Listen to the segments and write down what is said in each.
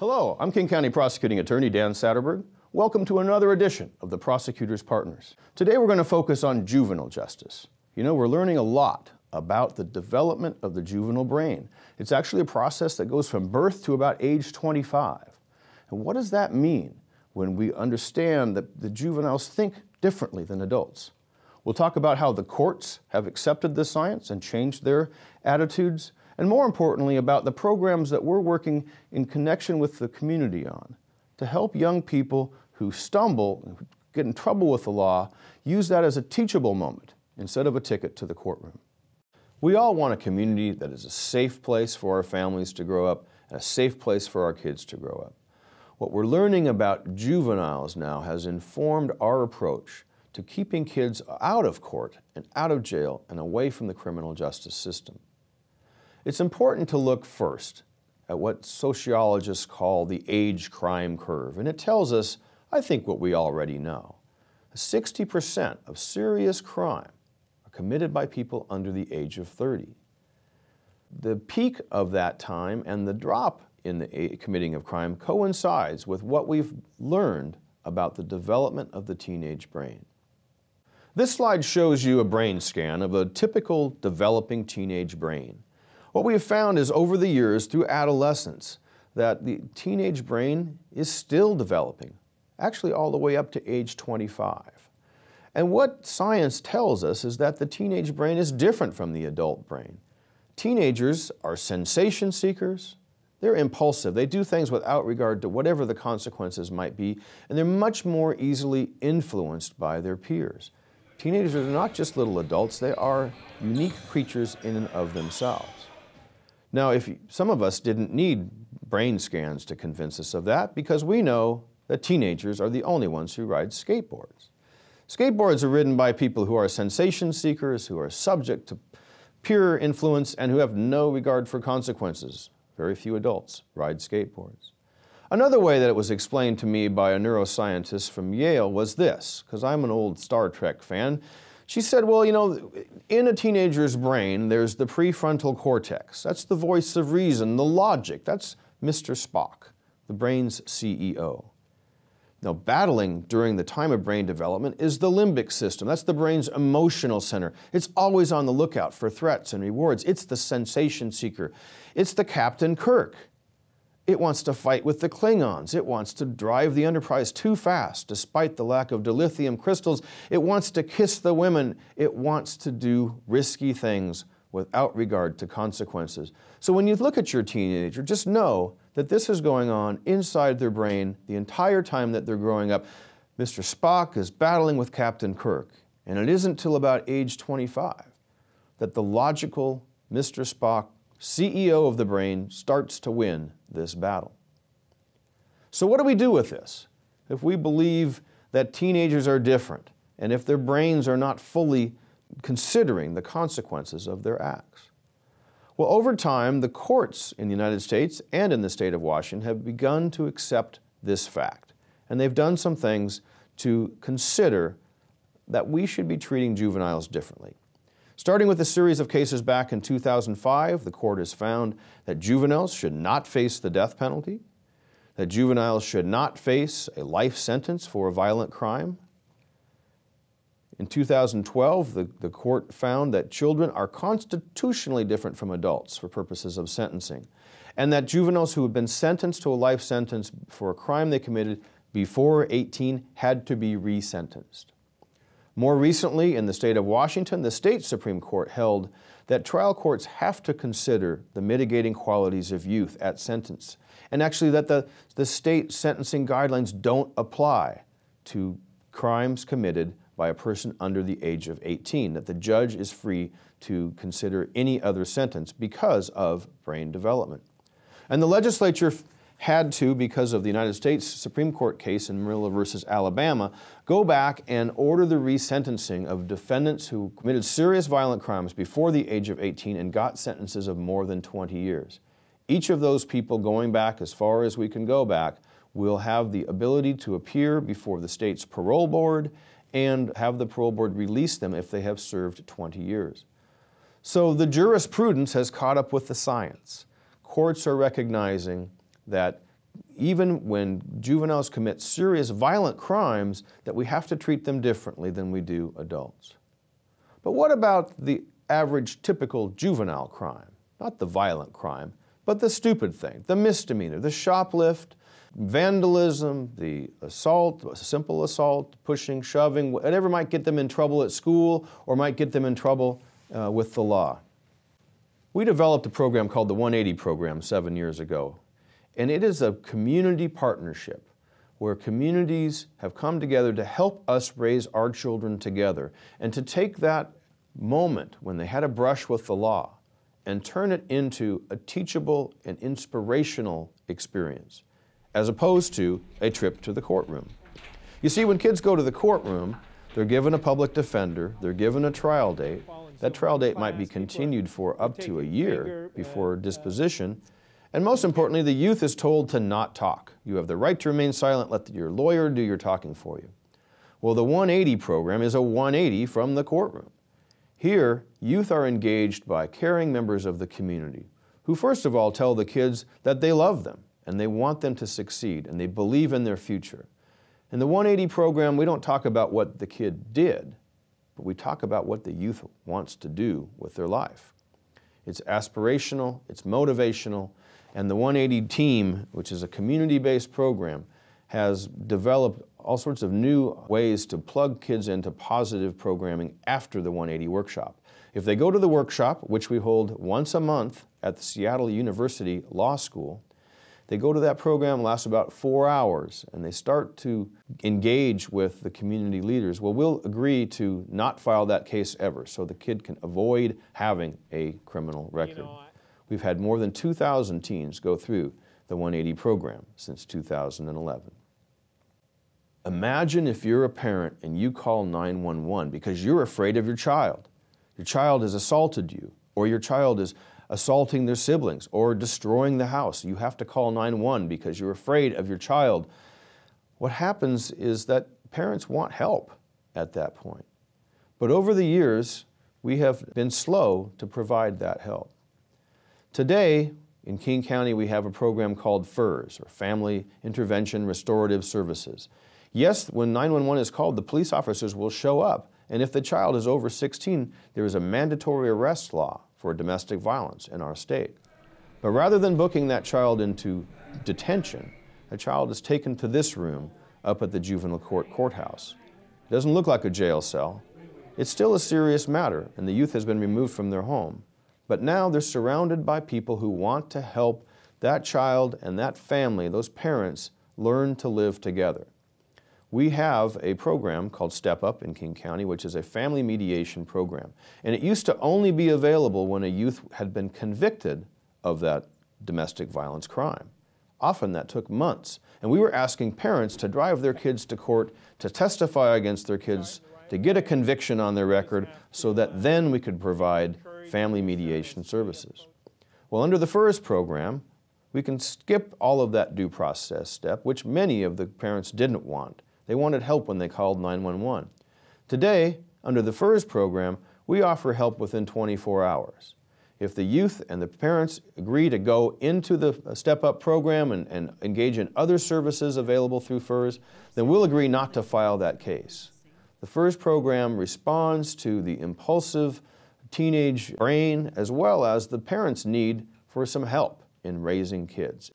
Hello, I'm King County Prosecuting Attorney Dan Satterberg. Welcome to another edition of the Prosecutor's Partners. Today we're going to focus on juvenile justice. You know, we're learning a lot about the development of the juvenile brain. It's actually a process that goes from birth to about age 25. And what does that mean when we understand that the juveniles think differently than adults? We'll talk about how the courts have accepted this science and changed their attitudes, and more importantly, about the programs that we're working in connection with the community on to help young people who stumble, get in trouble with the law, use that as a teachable moment instead of a ticket to the courtroom. We all want a community that is a safe place for our families to grow up and a safe place for our kids to grow up. What we're learning about juveniles now has informed our approach to keeping kids out of court and out of jail and away from the criminal justice system. It's important to look first at what sociologists call the age crime curve, and it tells us, I think, what we already know. 60% of serious crime are committed by people under the age of 30. The peak of that time and the drop in the committing of crime coincides with what we've learned about the development of the teenage brain. This slide shows you a brain scan of a typical developing teenage brain. What we have found is over the years through adolescence that the teenage brain is still developing, actually all the way up to age 25. And what science tells us is that the teenage brain is different from the adult brain. Teenagers are sensation seekers, they're impulsive, they do things without regard to whatever the consequences might be, and they're much more easily influenced by their peers. Teenagers are not just little adults, they are unique creatures in and of themselves. Now, if some of us didn't need brain scans to convince us of that because we know that teenagers are the only ones who ride skateboards. Skateboards are ridden by people who are sensation seekers, who are subject to peer influence, and who have no regard for consequences. Very few adults ride skateboards. Another way that it was explained to me by a neuroscientist from Yale was this, because I'm an old Star Trek fan. She said, well, you know, in a teenager's brain, there's the prefrontal cortex. That's the voice of reason, the logic. That's Mr. Spock, the brain's CEO. Now, battling during the time of brain development is the limbic system. That's the brain's emotional center. It's always on the lookout for threats and rewards. It's the sensation seeker. It's the Captain Kirk. It wants to fight with the Klingons. It wants to drive the Enterprise too fast, despite the lack of dilithium crystals. It wants to kiss the women. It wants to do risky things without regard to consequences. So when you look at your teenager, just know that this is going on inside their brain the entire time that they're growing up. Mr. Spock is battling with Captain Kirk, and it isn't till about age 25 that the logical Mr. Spock, CEO of the brain, starts to win this battle. So, what do we do with this? If we believe that teenagers are different, and if their brains are not fully considering the consequences of their acts. Well, over time, the courts in the United States and in the state of Washington have begun to accept this fact. And they've done some things to consider that we should be treating juveniles differently. Starting with a series of cases back in 2005, the court has found that juveniles should not face the death penalty, that juveniles should not face a life sentence for a violent crime, in 2012, the, the court found that children are constitutionally different from adults for purposes of sentencing, and that juveniles who have been sentenced to a life sentence for a crime they committed before 18 had to be resentenced. More recently, in the state of Washington, the state Supreme Court held that trial courts have to consider the mitigating qualities of youth at sentence, and actually that the, the state sentencing guidelines don't apply to crimes committed by a person under the age of 18, that the judge is free to consider any other sentence because of brain development. And the legislature had to, because of the United States Supreme Court case in Miller versus Alabama, go back and order the resentencing of defendants who committed serious violent crimes before the age of 18 and got sentences of more than 20 years. Each of those people going back as far as we can go back will have the ability to appear before the state's parole board and have the parole board release them if they have served 20 years. So the jurisprudence has caught up with the science. Courts are recognizing that even when juveniles commit serious violent crimes, that we have to treat them differently than we do adults. But what about the average typical juvenile crime? Not the violent crime, but the stupid thing, the misdemeanor, the shoplift, vandalism, the assault, simple assault, pushing, shoving, whatever might get them in trouble at school or might get them in trouble uh, with the law. We developed a program called the 180 program seven years ago, and it is a community partnership where communities have come together to help us raise our children together and to take that moment when they had a brush with the law and turn it into a teachable and inspirational experience, as opposed to a trip to the courtroom. You see, when kids go to the courtroom, they're given a public defender, they're given a trial date. That trial date might be continued for up to a year before disposition. And most importantly, the youth is told to not talk. You have the right to remain silent, let your lawyer do your talking for you. Well, the 180 program is a 180 from the courtroom. Here, youth are engaged by caring members of the community who, first of all, tell the kids that they love them and they want them to succeed and they believe in their future. In the 180 program, we don't talk about what the kid did, but we talk about what the youth wants to do with their life. It's aspirational, it's motivational, and the 180 team, which is a community based program, has developed all sorts of new ways to plug kids into positive programming after the 180 workshop. If they go to the workshop, which we hold once a month at the Seattle University Law School, they go to that program, lasts about four hours, and they start to engage with the community leaders. Well, we'll agree to not file that case ever so the kid can avoid having a criminal record. You know, We've had more than 2,000 teens go through the 180 program since 2011. Imagine if you're a parent and you call 911 because you're afraid of your child. Your child has assaulted you, or your child is assaulting their siblings, or destroying the house. You have to call 911 because you're afraid of your child. What happens is that parents want help at that point. But over the years, we have been slow to provide that help. Today, in King County, we have a program called FIRS, or Family Intervention Restorative Services. Yes, when 911 is called, the police officers will show up. And if the child is over 16, there is a mandatory arrest law for domestic violence in our state. But rather than booking that child into detention, the child is taken to this room up at the juvenile court courthouse. It doesn't look like a jail cell. It's still a serious matter, and the youth has been removed from their home. But now they're surrounded by people who want to help that child and that family, those parents, learn to live together we have a program called Step Up in King County, which is a family mediation program. And it used to only be available when a youth had been convicted of that domestic violence crime. Often that took months. And we were asking parents to drive their kids to court to testify against their kids, to get a conviction on their record, so that then we could provide family mediation services. Well, under the FIRS program, we can skip all of that due process step, which many of the parents didn't want. They wanted help when they called 911. Today, under the FIRS program, we offer help within 24 hours. If the youth and the parents agree to go into the uh, Step Up program and, and engage in other services available through FIRS, then we'll agree not to file that case. The FIRS program responds to the impulsive teenage brain as well as the parents' need for some help in raising kids.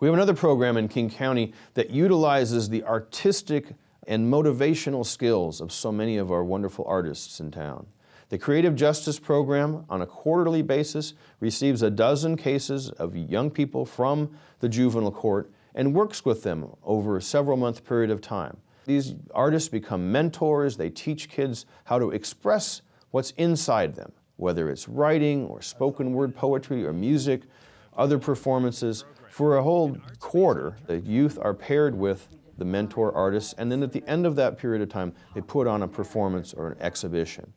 We have another program in King County that utilizes the artistic and motivational skills of so many of our wonderful artists in town. The Creative Justice Program, on a quarterly basis, receives a dozen cases of young people from the juvenile court and works with them over a several month period of time. These artists become mentors, they teach kids how to express what's inside them, whether it's writing or spoken word poetry or music, other performances. For a whole quarter, the youth are paired with the mentor artists, and then at the end of that period of time, they put on a performance or an exhibition.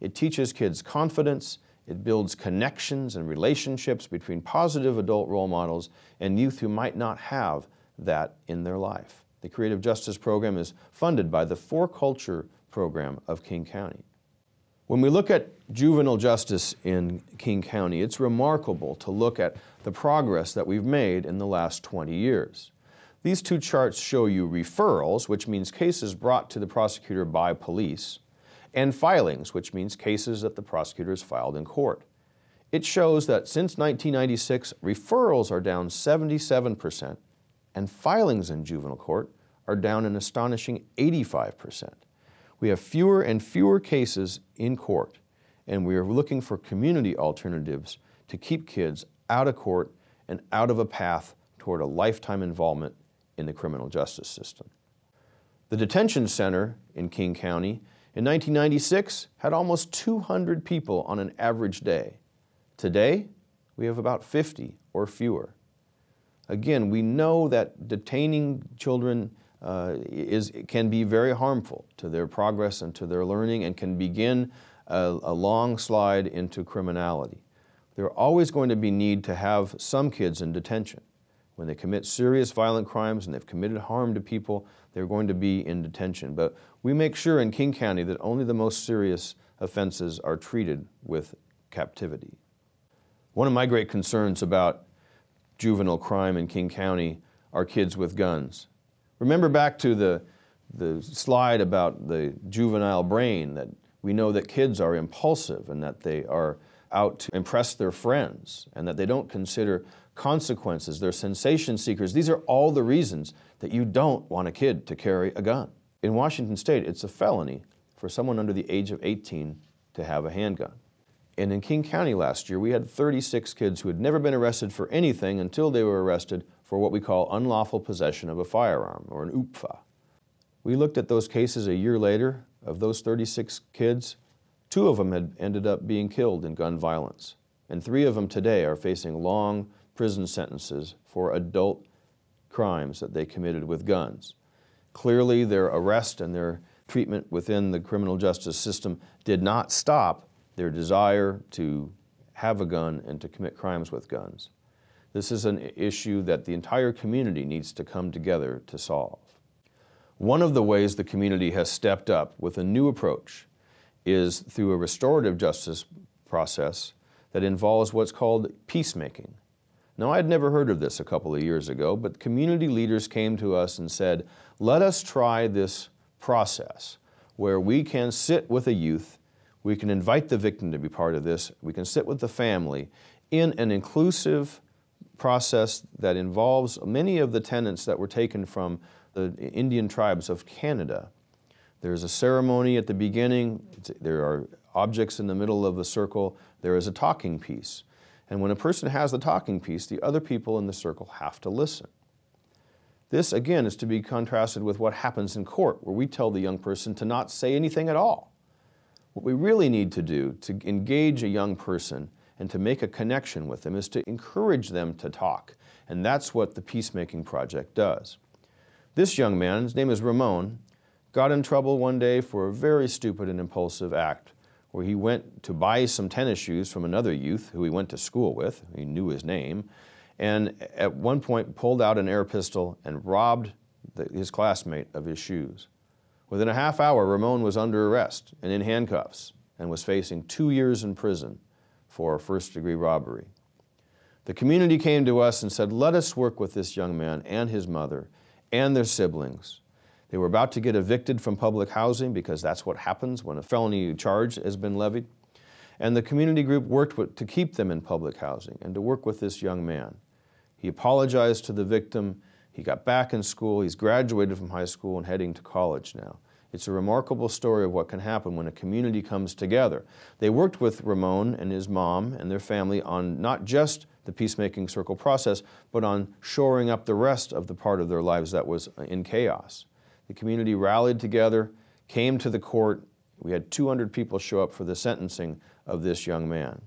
It teaches kids confidence, it builds connections and relationships between positive adult role models and youth who might not have that in their life. The Creative Justice Program is funded by the 4Culture program of King County. When we look at juvenile justice in King County, it's remarkable to look at the progress that we've made in the last 20 years. These two charts show you referrals, which means cases brought to the prosecutor by police, and filings, which means cases that the prosecutor has filed in court. It shows that since 1996, referrals are down 77%, and filings in juvenile court are down an astonishing 85%. We have fewer and fewer cases in court, and we are looking for community alternatives to keep kids out of court and out of a path toward a lifetime involvement in the criminal justice system. The detention center in King County in 1996 had almost 200 people on an average day. Today, we have about 50 or fewer. Again, we know that detaining children uh, is, can be very harmful to their progress and to their learning and can begin a, a long slide into criminality. There are always going to be need to have some kids in detention. When they commit serious violent crimes and they've committed harm to people, they're going to be in detention. But we make sure in King County that only the most serious offenses are treated with captivity. One of my great concerns about juvenile crime in King County are kids with guns. Remember back to the, the slide about the juvenile brain that we know that kids are impulsive and that they are out to impress their friends and that they don't consider consequences. They're sensation seekers. These are all the reasons that you don't want a kid to carry a gun. In Washington state, it's a felony for someone under the age of 18 to have a handgun. And in King County last year, we had 36 kids who had never been arrested for anything until they were arrested for what we call unlawful possession of a firearm, or an UPFA. We looked at those cases a year later. Of those 36 kids, two of them had ended up being killed in gun violence, and three of them today are facing long prison sentences for adult crimes that they committed with guns. Clearly, their arrest and their treatment within the criminal justice system did not stop their desire to have a gun and to commit crimes with guns. This is an issue that the entire community needs to come together to solve. One of the ways the community has stepped up with a new approach is through a restorative justice process that involves what's called peacemaking. Now, I had never heard of this a couple of years ago, but community leaders came to us and said, let us try this process where we can sit with a youth, we can invite the victim to be part of this, we can sit with the family in an inclusive process that involves many of the tenets that were taken from the Indian tribes of Canada. There's a ceremony at the beginning, there are objects in the middle of the circle, there is a talking piece. And when a person has the talking piece, the other people in the circle have to listen. This, again, is to be contrasted with what happens in court, where we tell the young person to not say anything at all. What we really need to do to engage a young person and to make a connection with them is to encourage them to talk. And that's what the Peacemaking Project does. This young man, his name is Ramon, got in trouble one day for a very stupid and impulsive act where he went to buy some tennis shoes from another youth who he went to school with, he knew his name, and at one point pulled out an air pistol and robbed the, his classmate of his shoes. Within a half hour, Ramon was under arrest and in handcuffs and was facing two years in prison for first degree robbery. The community came to us and said, let us work with this young man and his mother and their siblings. They were about to get evicted from public housing because that's what happens when a felony charge has been levied. And the community group worked with, to keep them in public housing and to work with this young man. He apologized to the victim. He got back in school. He's graduated from high school and heading to college now. It's a remarkable story of what can happen when a community comes together. They worked with Ramon and his mom and their family on not just the peacemaking circle process, but on shoring up the rest of the part of their lives that was in chaos. The community rallied together, came to the court. We had 200 people show up for the sentencing of this young man.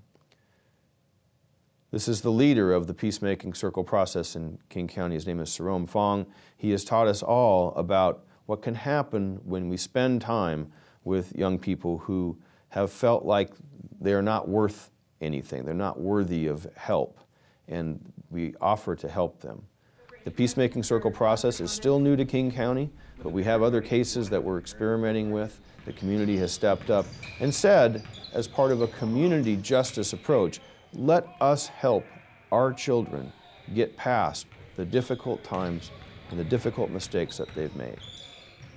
This is the leader of the peacemaking circle process in King County. His name is Saroeum Phoung. He has taught us all about what can happen when we spend time with young people who have felt like they're not worth anything, they're not worthy of help, and we offer to help them. The peacemaking circle process is still new to King County, but we have other cases that we're experimenting with. The community has stepped up and said, as part of a community justice approach, let us help our children get past the difficult times and the difficult mistakes that they've made.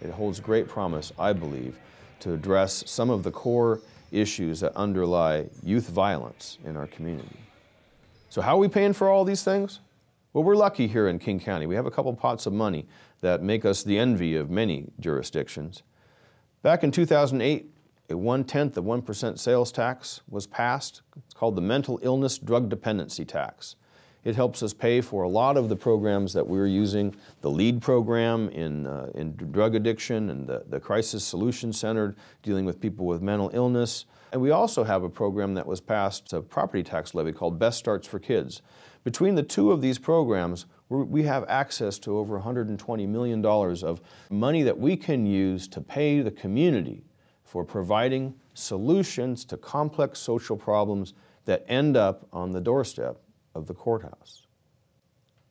It holds great promise, I believe, to address some of the core issues that underlie youth violence in our community. So, how are we paying for all these things? Well, we're lucky here in King County. We have a couple pots of money that make us the envy of many jurisdictions. Back in 2008, a one tenth of 1% sales tax was passed. It's called the Mental Illness Drug Dependency Tax. It helps us pay for a lot of the programs that we're using, the LEAD program in, uh, in drug addiction and the, the Crisis Solution Center dealing with people with mental illness. And we also have a program that was passed, a property tax levy called Best Starts for Kids. Between the two of these programs, we have access to over $120 million of money that we can use to pay the community for providing solutions to complex social problems that end up on the doorstep of the courthouse.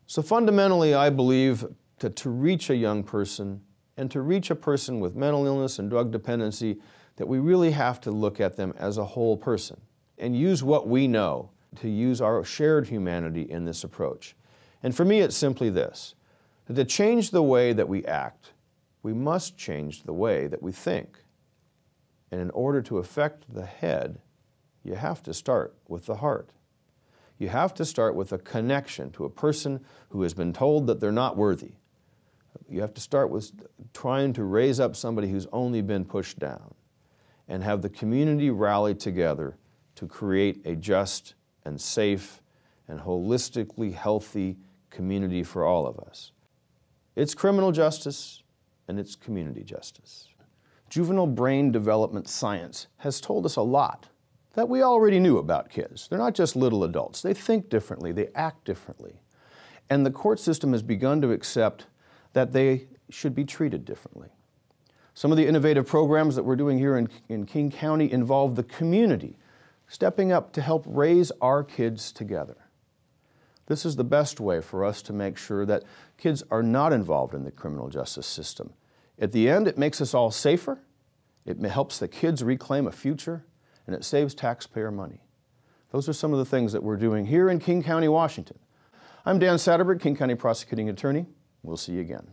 So fundamentally, I believe that to reach a young person and to reach a person with mental illness and drug dependency, that we really have to look at them as a whole person and use what we know to use our shared humanity in this approach. And for me, it's simply this that to change the way that we act, we must change the way that we think. And in order to affect the head, you have to start with the heart. You have to start with a connection to a person who has been told that they're not worthy. You have to start with trying to raise up somebody who's only been pushed down and have the community rally together to create a just and safe and holistically healthy community for all of us. It's criminal justice and it's community justice. Juvenile brain development science has told us a lot that we already knew about kids. They're not just little adults, they think differently, they act differently. And the court system has begun to accept that they should be treated differently. Some of the innovative programs that we're doing here in, in King County involve the community stepping up to help raise our kids together. This is the best way for us to make sure that kids are not involved in the criminal justice system. At the end, it makes us all safer, it helps the kids reclaim a future, and it saves taxpayer money. Those are some of the things that we're doing here in King County, Washington. I'm Dan Satterberg, King County Prosecuting Attorney. We'll see you again.